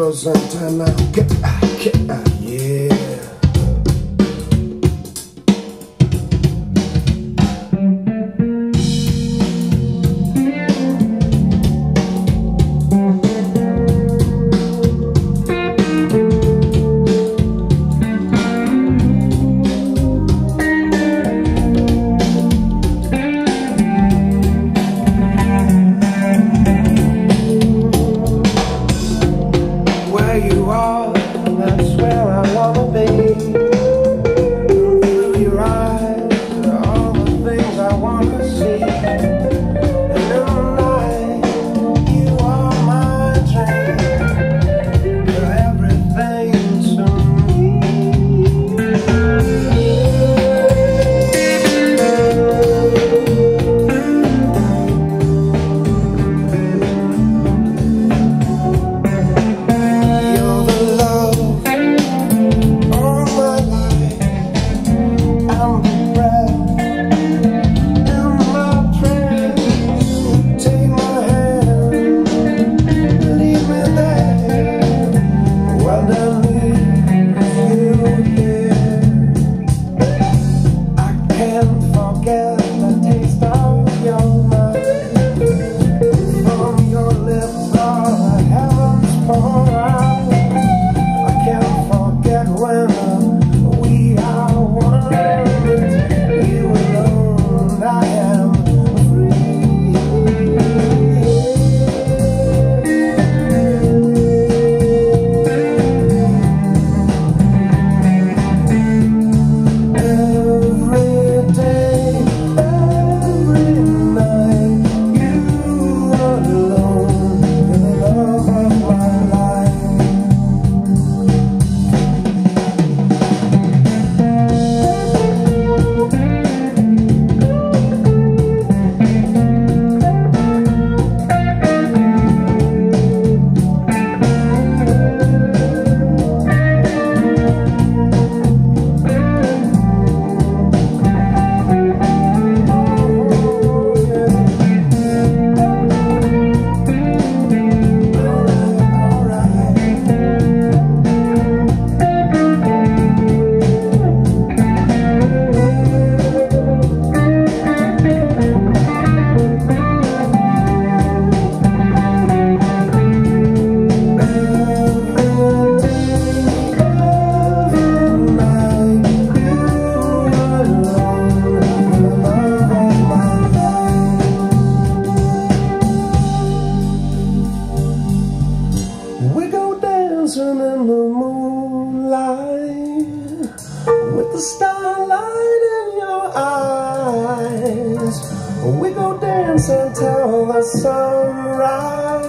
Carlos Santana. Yeah. Dancing in the moonlight with the starlight in your eyes. We go dance until the sunrise.